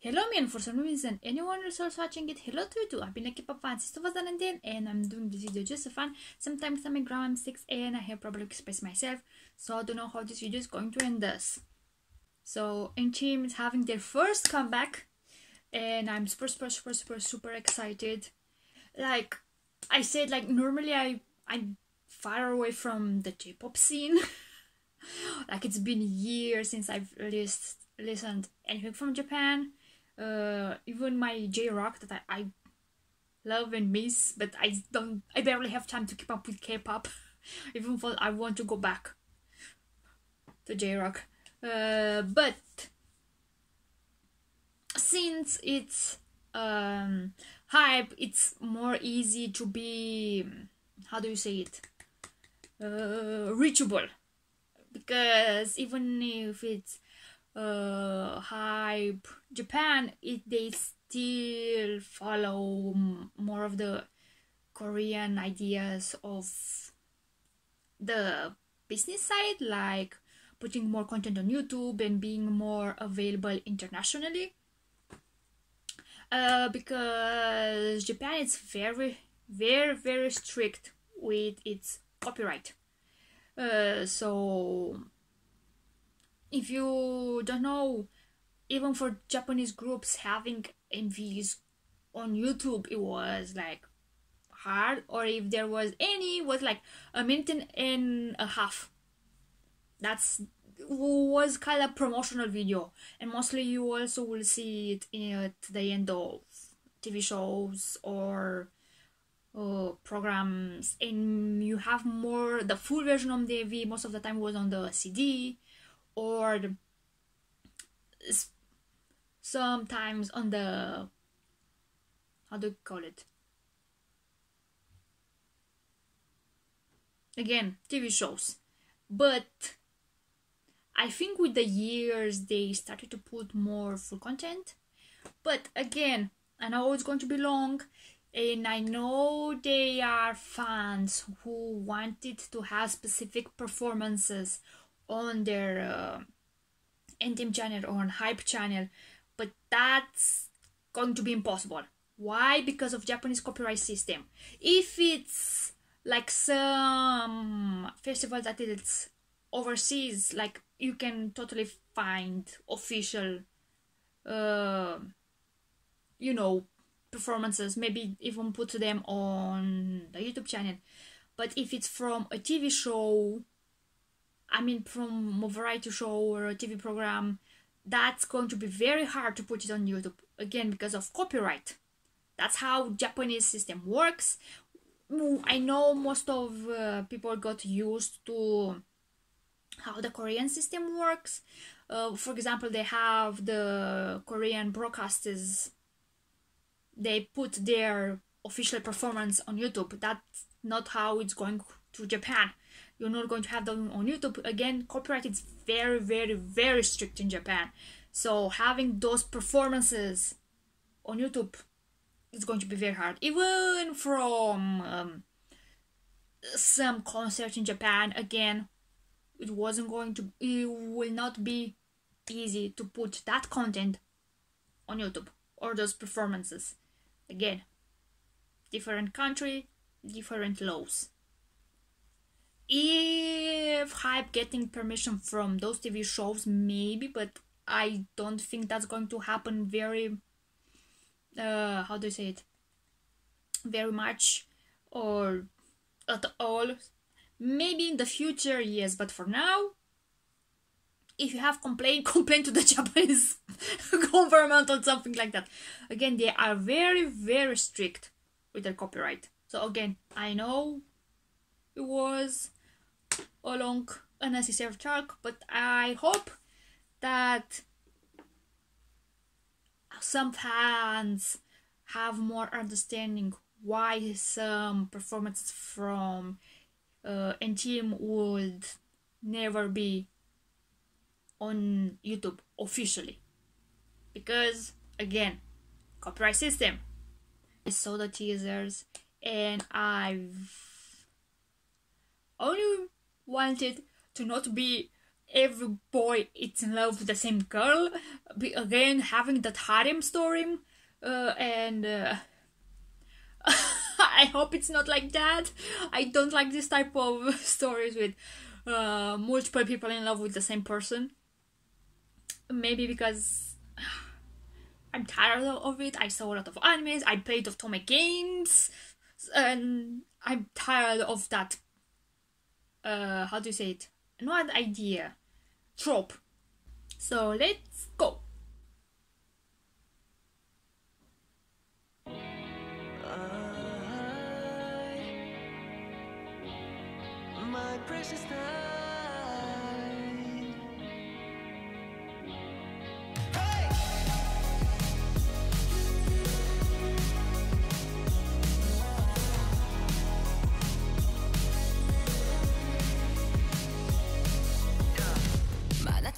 Hello me and for some reason anyone else is watching it, hello to you too. I've been a K-pop fan since 2010 and I'm doing this video just for fun. Sometimes I'm ground 6 and I have probably expressed myself so I don't know how this video is going to end us. So team is having their first comeback and I'm super super super super super excited. Like I said like normally I I'm far away from the J-pop scene. like it's been years since I've list, listened anything from Japan uh, even my J rock that I, I love and miss, but I don't, I barely have time to keep up with K-pop. even though I want to go back to J rock, uh, but since it's um, HYBE, it's more easy to be how do you say it? Uh, reachable. Because even if it's uh, HYBE Japan, it they still follow more of the Korean ideas of the business side, like putting more content on YouTube and being more available internationally. Uh, because Japan is very, very, very strict with its copyright. Uh, so if you don't know, even for Japanese groups having MVs on YouTube, it was like hard, or if there was any, was like a minute and a half. That's was kind of promotional video, and mostly you also will see it at the end of TV shows or uh, programs, and you have more the full version of the MV. Most of the time was on the CD or sometimes on the how do you call it? Again tv shows. But i think with the years they started to put more full content. But again i know it's going to be long and i know they are fans who wanted to have specific performances on their uh, &TEAM channel or on HYBE channel, but that's going to be impossible. Why? Because of Japanese copyright system. If it's like some festival that it's overseas, like you can totally find official, uh, you know, performances. Maybe even put them on the YouTube channel. But if it's from a TV show I mean, from a variety show or a TV program, that's going to be very hard to put it on YouTube again because of copyright. That's how Japanese system works. I know most of uh, people got used to how the Korean system works. Uh, for example, they have the Korean broadcasters. They put their official performance on YouTube. That's not how it's going to Japan you're not going to have them on YouTube. Again, copyright is very, very, very strict in Japan. So having those performances on YouTube is going to be very hard. Even from um, some concert in Japan, again, it wasn't going to, it will not be easy to put that content on YouTube or those performances. Again, different country, different laws if HYBE getting permission from those tv shows maybe but i don't think that's going to happen very uh how do you say it? Very much or at all. Maybe in the future yes but for now if you have complaint complain to the japanese government or something like that. Again they are very very strict with their copyright. So again i know it was along unnecessary talk, but I hope that some fans have more understanding why some performances from uh, &TEAM would never be on YouTube officially. Because, again, copyright system. I saw the teasers and I've only wanted to not be every boy is in love with the same girl. Be- Again, having that harem story, uh, and uh, I hope it's not like that. I don't like this type of stories with uh, multiple people in love with the same person. Maybe because I'm tired of it. I saw a lot of animes. I played Otome games, and I'm tired of that. Uh, how do you say it? Not idea, trope. So let's go. my precious night.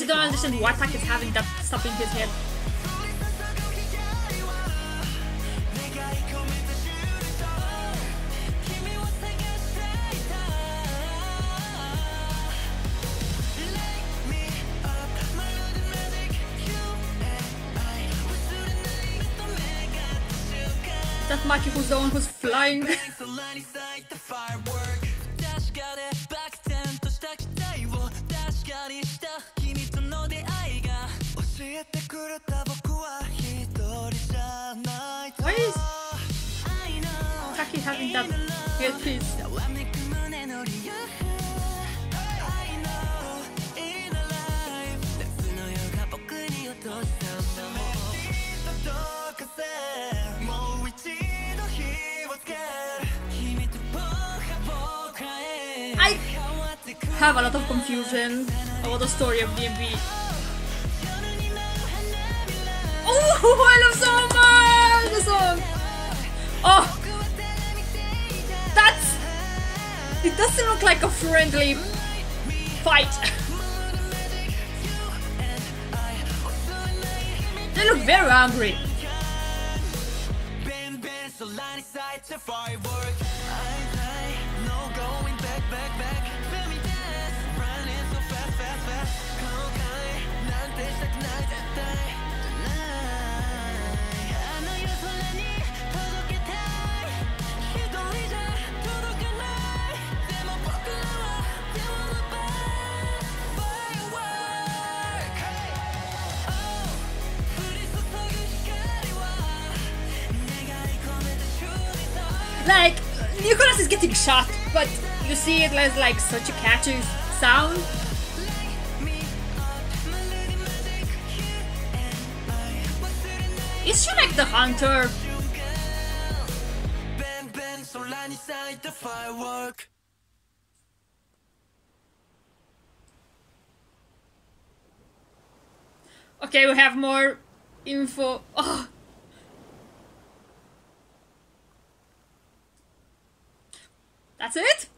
actually don't understand why Tak is having that stuff in his head. That Maki who's the one who's flying. having that earpiece. I have a lot of confusion about the story of DMB. Oh, I love so much the song! Oh! That's. It doesn't look like a friendly fight. they look very angry. Nicholas is getting shot, but you see it has like such a catchy sound. Is she like the hunter? Okay, we have more info. Oh. That's it?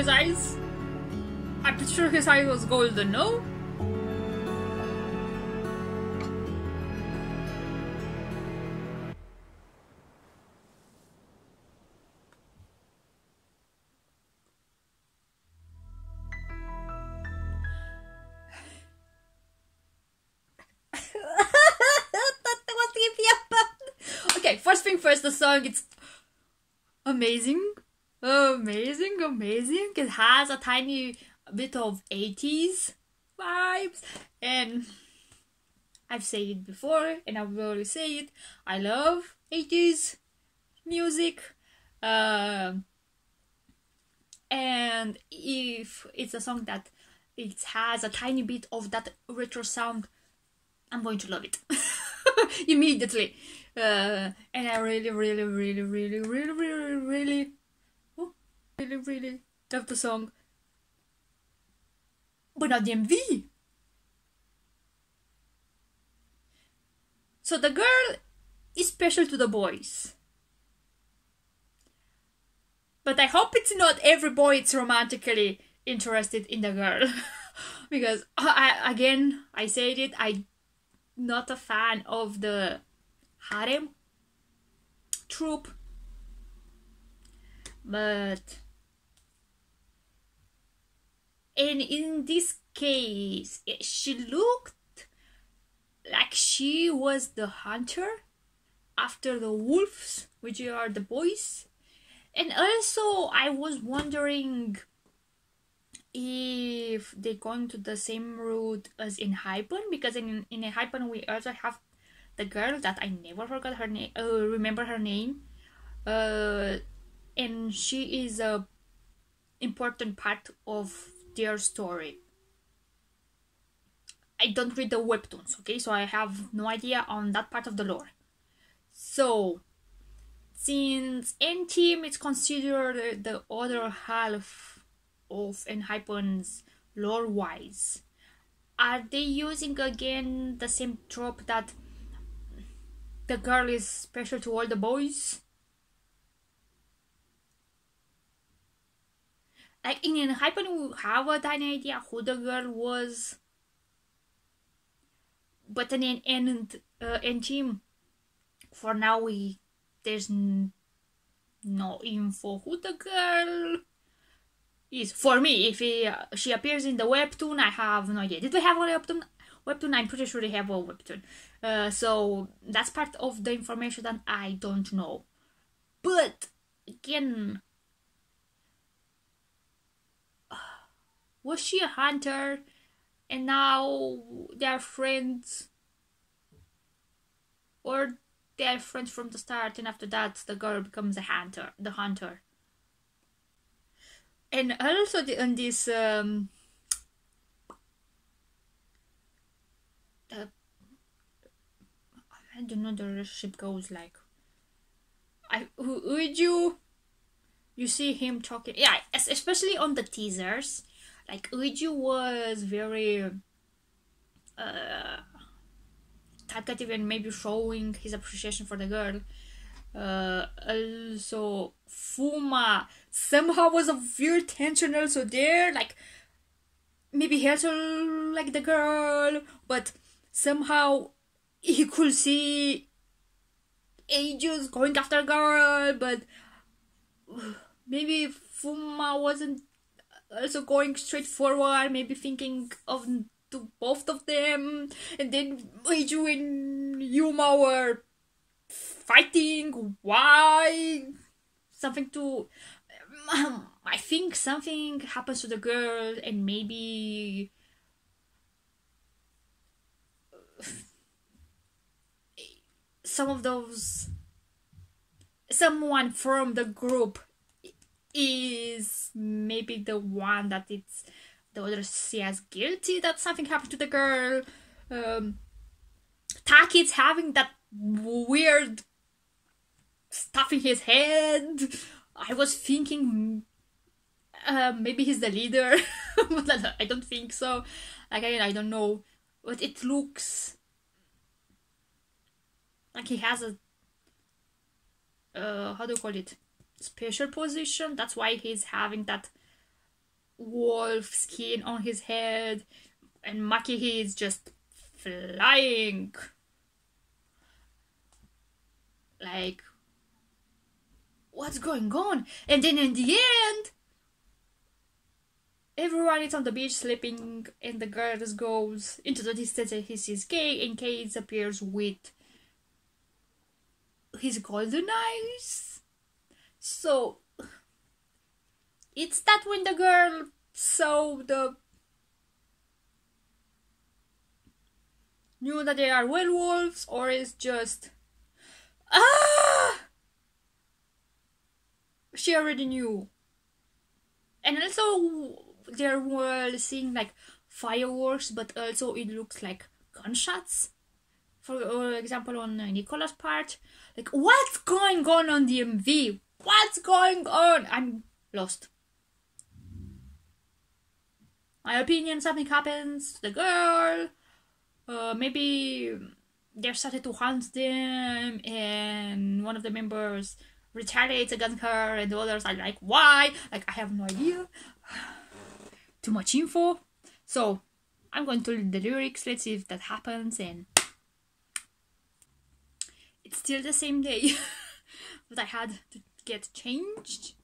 His eyes. I'm pretty sure his eye was golden, no? okay, first thing first the song it's amazing, amazing, amazing. It has a tiny bit of 80s vibes, and I've said it before, and I will say it. I love 80s music. Um and if it's a song that it has a tiny bit of that retro sound, I'm going to love it immediately. Uh, and I really, really, really, really, really, really, really, really, really love the song. But not the MV. So the girl is special to the boys. But I hope it's not every boy it's romantically interested in the girl. because I, again, I said it, I'm not a fan of the harem troop. But and in this case, she looked like she was the hunter after the wolves, which are the boys. And also, I was wondering if they're going to the same route as Enhypen, because in Enhypen we also have the girl that I never forgot her name. Uh, remember her name. Uh, and she is a important part of their story. I don't read the webtoons, okay, so I have no idea on that part of the lore. So, since &TEAM is considered the other half of Enhypen's lore-wise, are they using again the same trope that the girl is special to all the boys? Like in we have a tiny idea who the girl was, but then in N uh, &TEAM, for now we there's no info who the girl is. For me, if he, uh, she appears in the webtoon, I have no idea. Did we have a webtoon? Webtoon, I'm pretty sure they have a webtoon. Uh, so that's part of the information that I don't know. But again, was she a hunter and now they're friends? Or they're friends from the start and after that the girl becomes a hunter the hunter. And also the, on this um uh, I don't know the relationship goes like I would you you see him talking yeah especially on the teasers like Uju was very uh talkative and maybe showing his appreciation for the girl. Uh also Fuma somehow was a very tension also there like maybe he also like the girl but somehow he could see Aegis going after a girl but maybe Fuma wasn't also going straight forward, maybe thinking of to both of them, and then EJ and Yuma were fighting. Why? Something to. Um, I think something happens to the girl, and maybe. Some of those. Someone from the group is maybe the one that it's the other see as guilty that something happened to the girl. Um, Taki's having that weird stuff in his head. I was thinking uh, maybe he's the leader, but I don't think so. Like I, I don't know, but it looks like he has a uh, how do you call it? Special position. That's why he's having that wolf skin on his head, and Maki he is just flying. Like, what's going on? And then in the end, everyone is on the beach sleeping, and the girl just goes into the distance and he sees K, and K appears with his golden eyes. So it's that when the girl saw the knew that they are werewolves or is just ah! She already knew. And also there were seeing like fireworks but also it looks like gunshots. For example on Nicola's part like what's going on on the MV what's going on? I'm lost. My opinion something happens to the girl. Uh, maybe they started to hunt them and one of the members retaliates against her and the others are like why? Like i have no idea. Too much info. So i'm going to read the lyrics let's see if that happens and it's still the same day but i had to get changed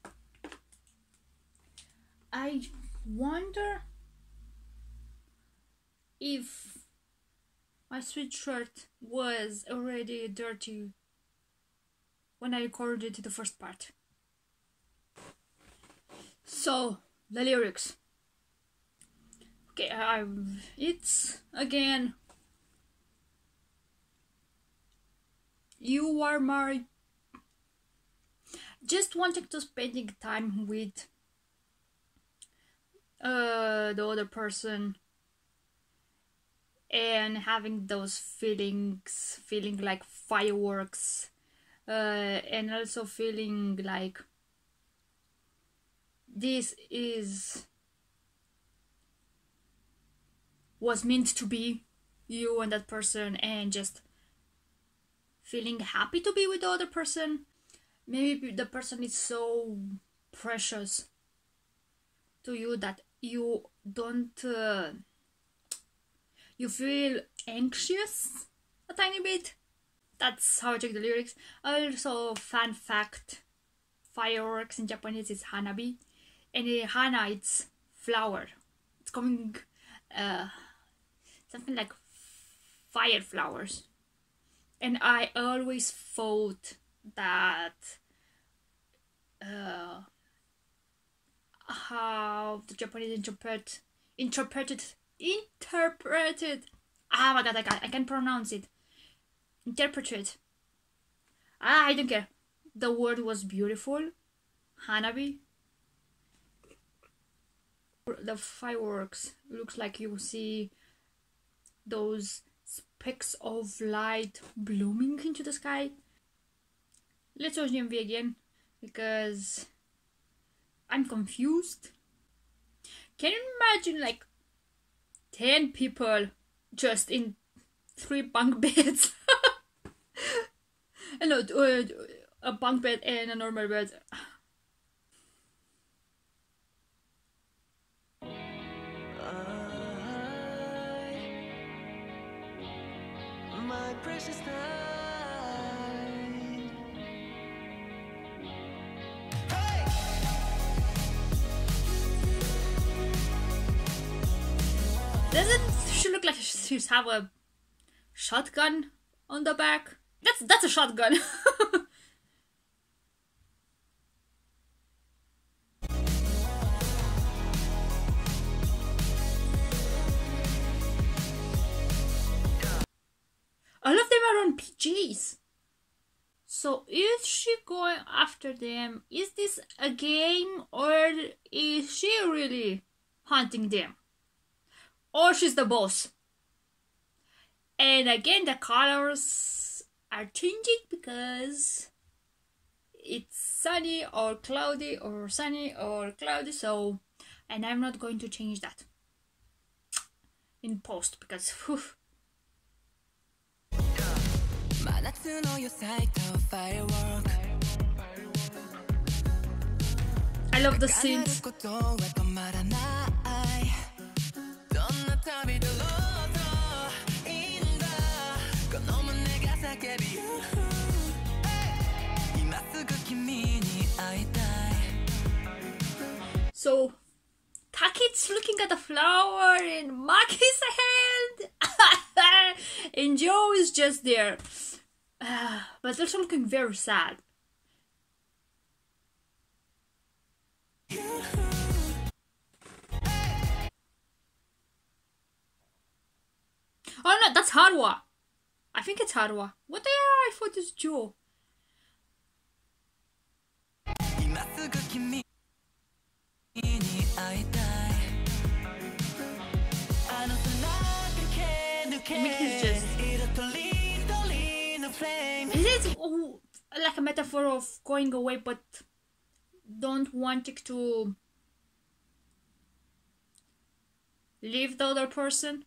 i wonder if my sweatshirt was already dirty when I recorded the first part. So, the lyrics. Okay, I, it's again. You are my. Just wanting to spending time with uh, the other person and having those feelings feeling like fireworks uh, and also feeling like this is was meant to be you and that person and just feeling happy to be with the other person maybe the person is so precious to you that you don't uh, you feel anxious a tiny bit. That's how I took the lyrics. Also, fun fact fireworks in Japanese is hanabi, and in hana it's flower. It's coming uh, something like fire flowers. And I always thought that uh, how the Japanese interpret interpreted interpreted. Oh my god, I can I can pronounce it. Interpreted. Ah, I don't care. The word was beautiful. Hanabi. The fireworks looks like you see those specks of light blooming into the sky. Let's watch the MV again because I'm confused. Can you imagine like 10 people just in three bunk beds. no, uh, a bunk bed and a normal bed. My precious time. Doesn't she look like she's have a shotgun on the back? That's that's a shotgun. All of them are on PGs. So is she going after them? Is this a game or is she really hunting them? or she's the boss. And again, the colors are changing because it's sunny or cloudy or sunny or cloudy. So, and I'm not going to change that in post because. Whew, I love the scenes. So Taki's looking at the flower in Maki's hand, and Jo is just there. but also looking very sad. Oh no, that's Harua. I think it's Harua. What the hell? I thought it's Jo. Is it oh, like a metaphor of going away but don't want it to leave the other person?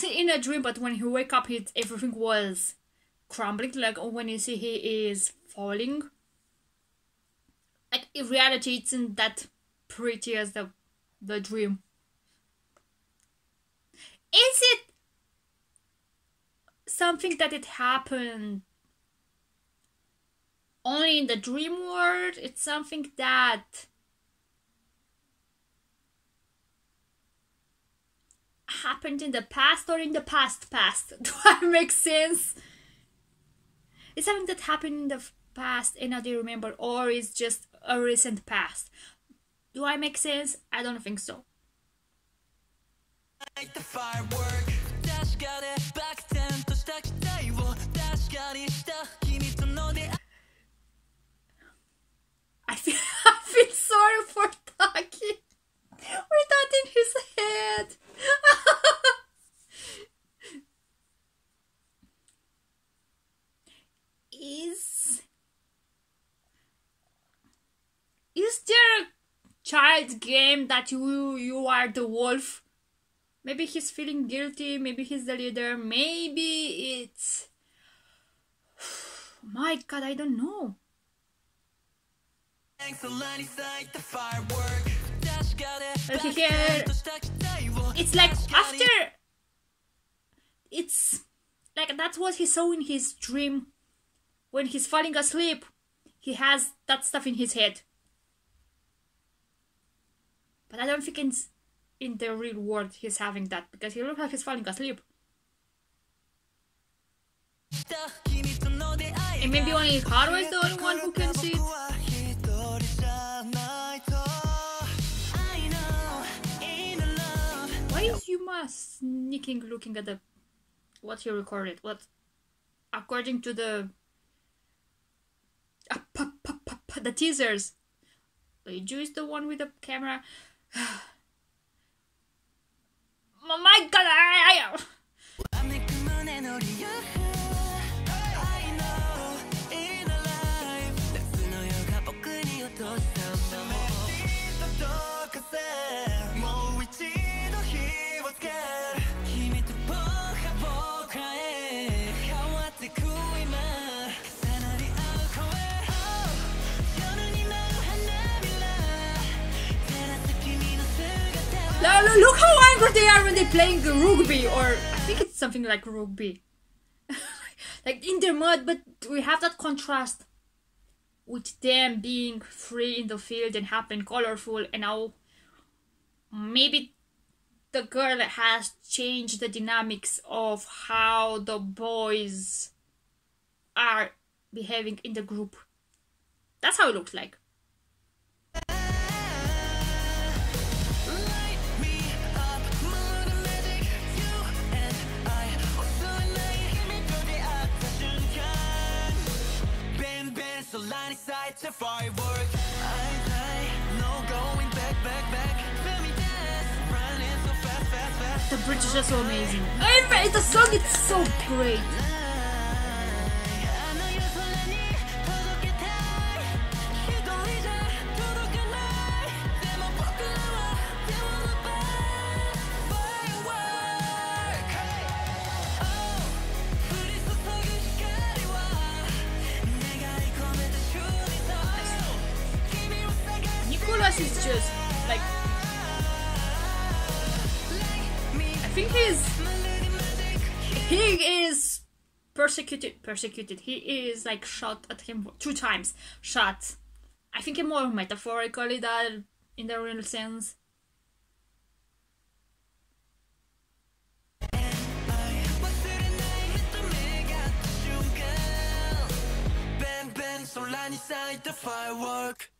that's in a dream, but when he wake up it everything was crumbling like when you see he is falling. Like in reality it's not that pretty as the the dream. Is it something that it happened only in the dream world? It's something that happened in the past or in the past past. Do I make sense? Is something that happened in the past and now they remember, or is just a recent past? Do I make sense? I don't think so. I feel, sorry for Taki. We're not his head is is there a child game that you you are the wolf? Maybe he's feeling guilty. Maybe he's the leader. Maybe it's my God. I don't know. Okay, here it's like after it's like that's what he saw in his dream. When he's falling asleep he has that stuff in his head. But i don't think in, in the real world he's having that because he looks like he's falling asleep. And maybe only Haru is the only one who can see it. you sneaking looking at the what you recorded what according to the uh, pa, pa, pa, the teasers. Leju is the one with the camera. Oh my god I, I, I look how angry they are when they're playing rugby or I think it's something like rugby. Like in their mud but we have that contrast with them being free in the field and having colorful and now maybe the girl has changed the dynamics of how the boys are behaving in the group. That's how it looks like line to firework I no going back, back, back me dance, running so fast, fast, fast The British are so amazing. It's the song, it's so great. this is just like I think he's he is persecuted persecuted. He is like shot at him two times. Shot I think more metaphorically than in the real sense. The firework.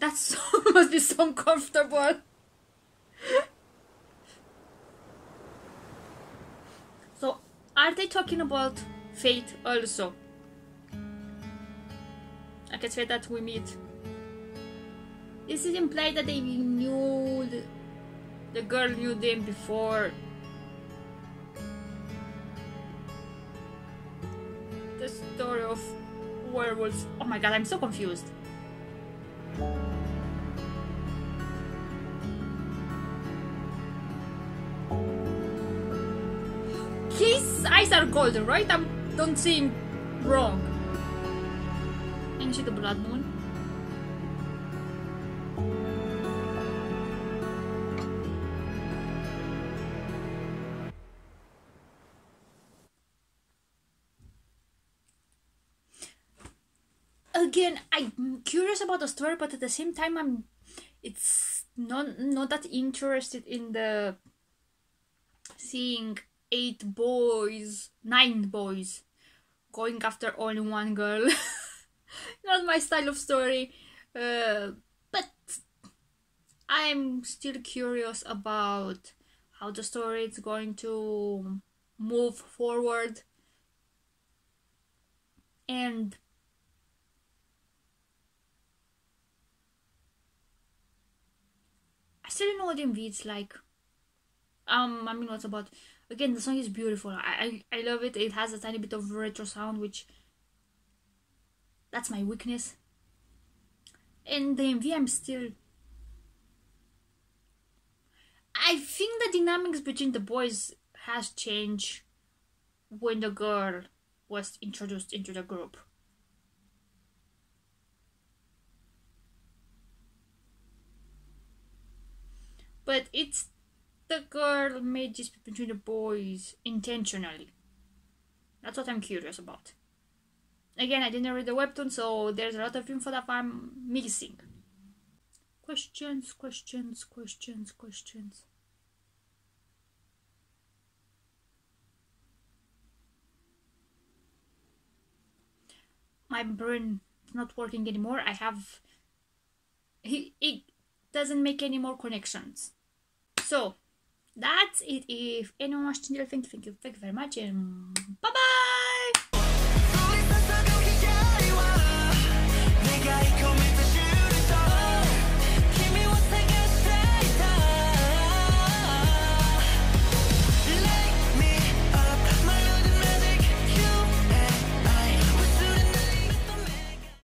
That song must be so uncomfortable. so, are they talking about fate also? I can say that we meet. Is it implied that they knew the, the girl knew them before? The story of werewolves. Oh my god, I'm so confused. Eyes are golden, right? I don't seem wrong. Can you see the blood moon? Again, I'm curious about the story, but at the same time, I'm it's not not that interested in the seeing eight boys, nine boys going after only one girl. Not my style of story, uh, but I'm still curious about how the story is going to move forward. And I still don't know what MV it's like. Um, I mean, what's about? Again, the song is beautiful. I, I I love it. It has a tiny bit of retro sound, which that's my weakness. And the MV, I'm still. I think the dynamics between the boys has changed when the girl was introduced into the group. But it's the girl made this between the boys intentionally. That's what I'm curious about. Again, I didn't read the webtoon, so there's a lot of info that I'm missing. Questions, questions, questions, questions. My brain is not working anymore. I have. He, it doesn't make any more connections. So, that's it. If anyone to do anything, thank you, thank you very much, and bye bye.